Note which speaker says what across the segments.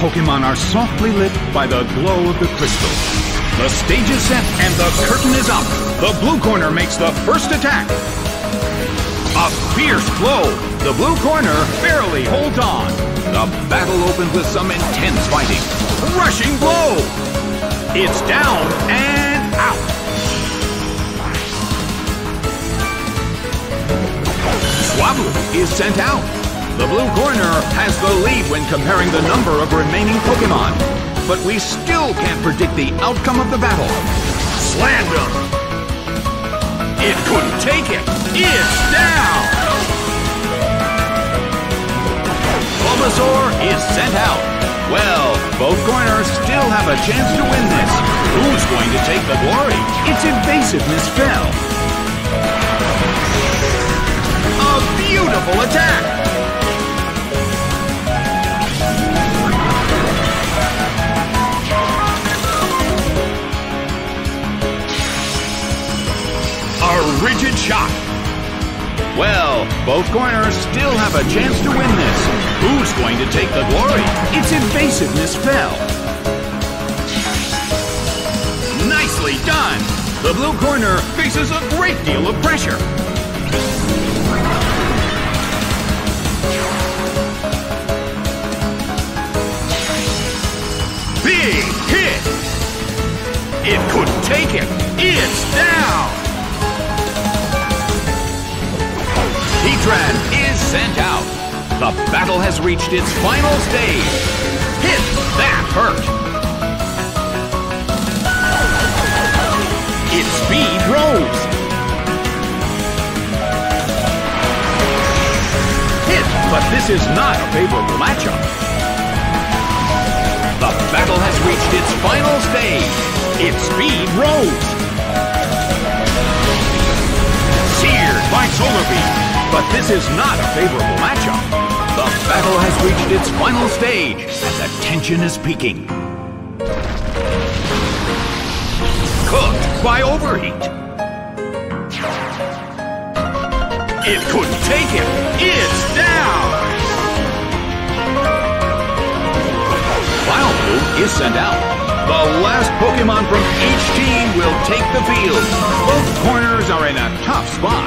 Speaker 1: Pokemon are softly lit by the glow of the crystal. The stage is set and the curtain is up. The blue corner makes the first attack. A fierce blow. The blue corner barely holds on. The battle opens with some intense fighting. Rushing blow. It's down and out. Swablu is sent out. The blue corner has the lead when comparing the number of remaining Pokemon. But we still can't predict the outcome of the battle. Him! It couldn't take it! It's down! Bulbasaur is sent out. Well, both corners still have a chance to win this. Who's going to take the glory? Its evasiveness fell. A beautiful attack! Shot. Well, both corners still have a chance to win this. Who's going to take the glory? Its evasiveness fell. Nicely done! The blue corner faces a great deal of pressure. Big hit! It couldn't take it. It's down! Is sent out. The battle has reached its final stage. Hit! That hurt! Its speed rose. Hit! But this is not a favorable matchup. The battle has reached its final stage. Its speed rose. Seared by Solar Beam. But this is not a favorable matchup. The battle has reached its final stage, and the tension is peaking. Cooked by overheat. It couldn't take it. It's down. Vileplume is sent out. The last Pokemon from each team will take the field. Both corners are in a tough spot.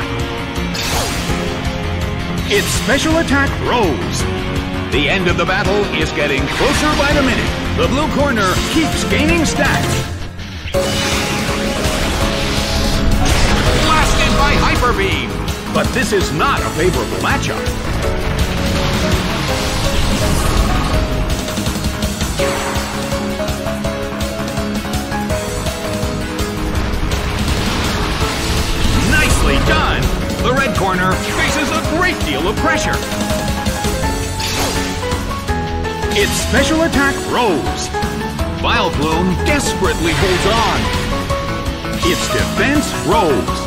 Speaker 1: Its special attack rose. The end of the battle is getting closer by the minute. The blue corner keeps gaining stats. Blasted by Hyper Beam. But this is not a favorable matchup. Nicely done! The red corner faces a great deal of pressure. Its special attack rose. Vileplume desperately holds on. Its defense rose.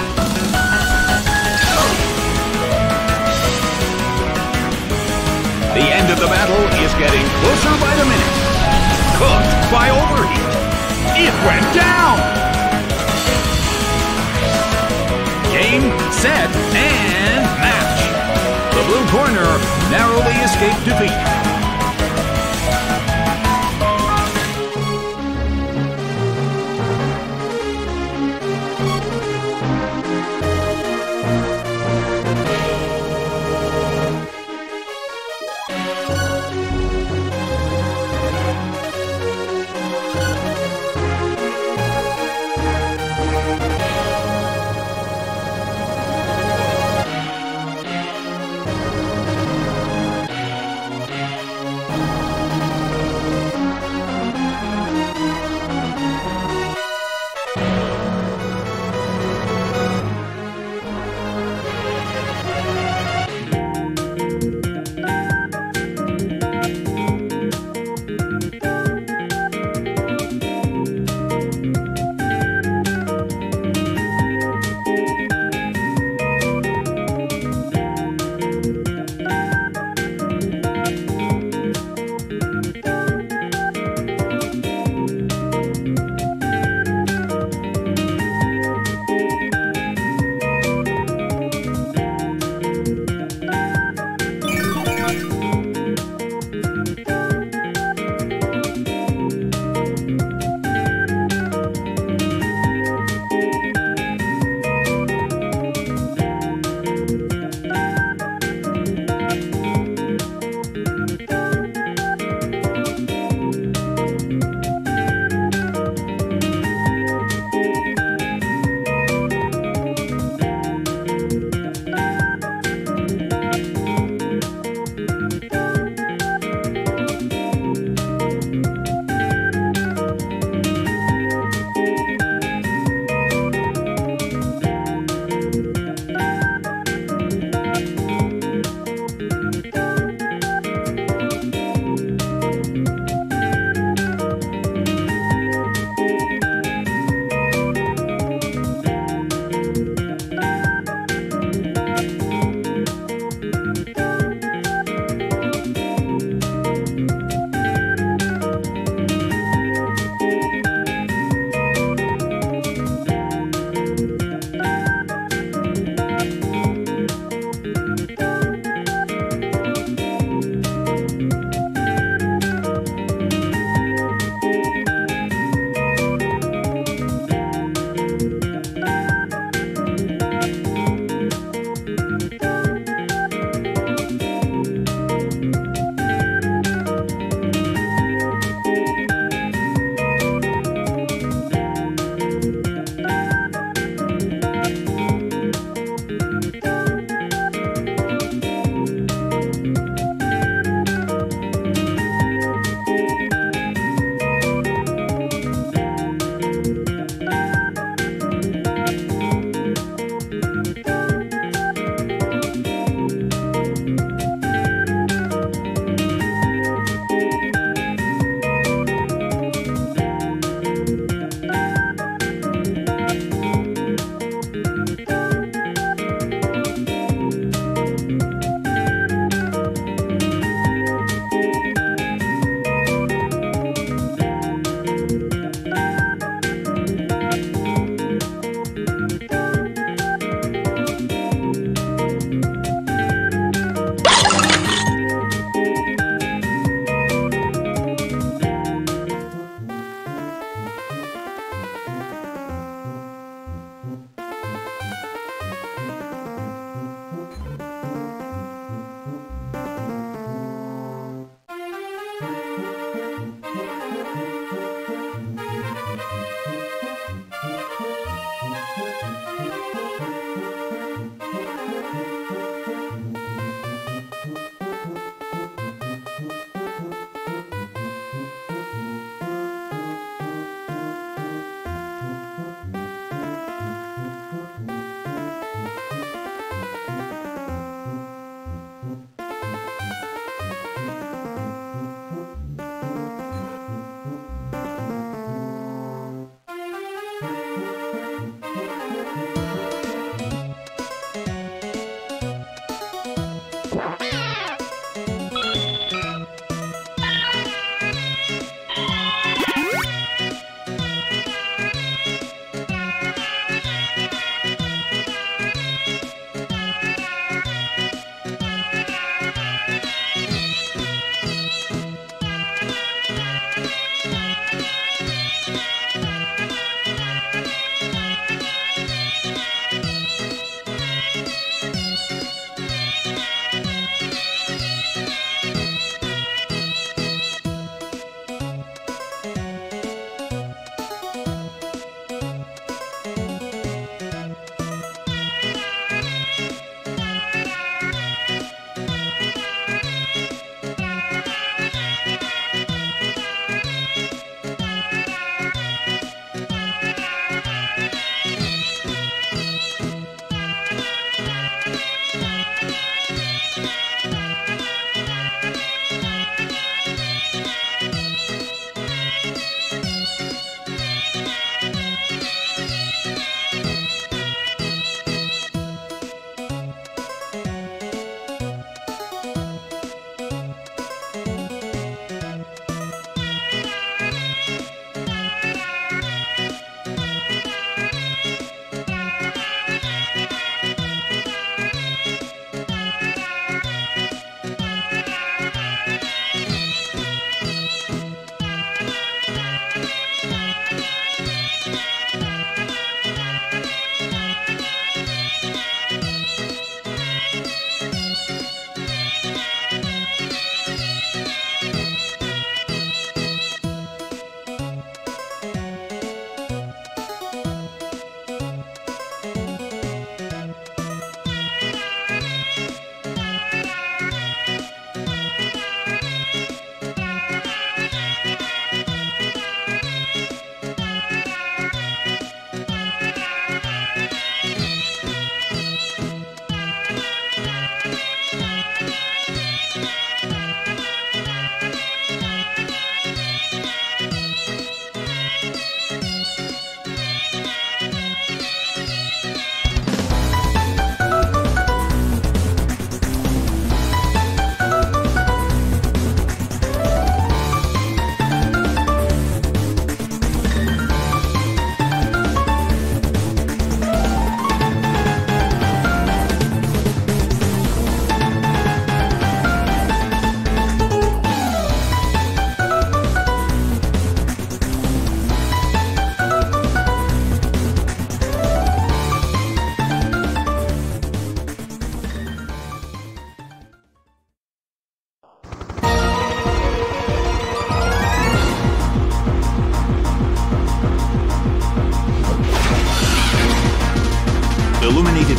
Speaker 1: The end of the battle is getting closer by the minute. Cooked by overheat. It went down! Game, set, and match. The blue corner narrowly escaped defeat.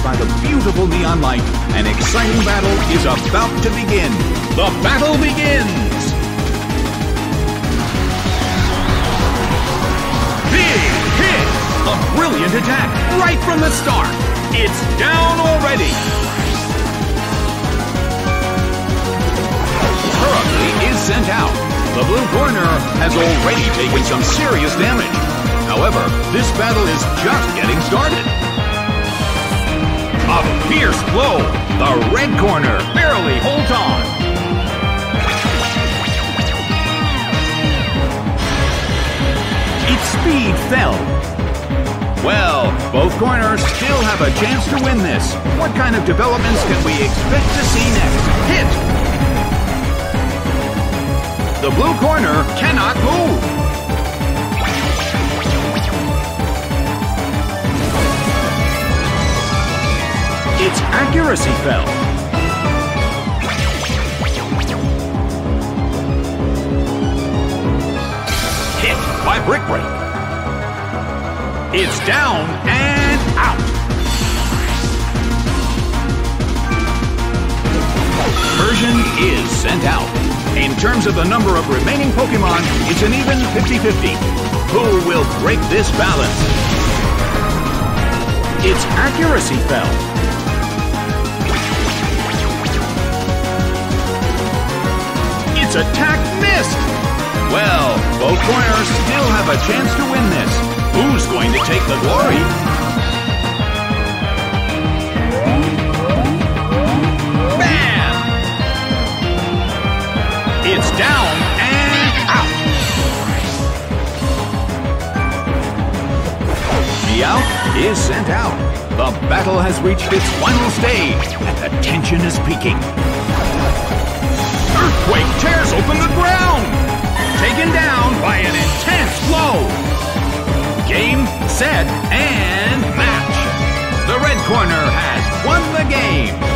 Speaker 1: By the beautiful neon light, an exciting battle is about to begin. The battle begins! Big hit! A brilliant attack right from the start. It's down already. Purugly is sent out. The blue corner has already taken some serious damage. However, this battle is just getting started. A fierce blow. The red corner barely holds on. Its speed fell. Well, both corners still have a chance to win this. What kind of developments can we expect to see next? Hit! The blue corner cannot move. Its accuracy fell. Hit by Brick Break. It's down and out. Persian is sent out. In terms of the number of remaining Pokemon, it's an even 50-50. Who will break this balance? Its accuracy fell. Attack missed! Well, both corners still have a chance to win this. Who's going to take the glory? Bam! It's down and out. Meowth is sent out. The battle has reached its final stage, and the tension is peaking earthquake tears open the ground. Taken down by an intense blow. Game, set, and match. The red corner has won the game.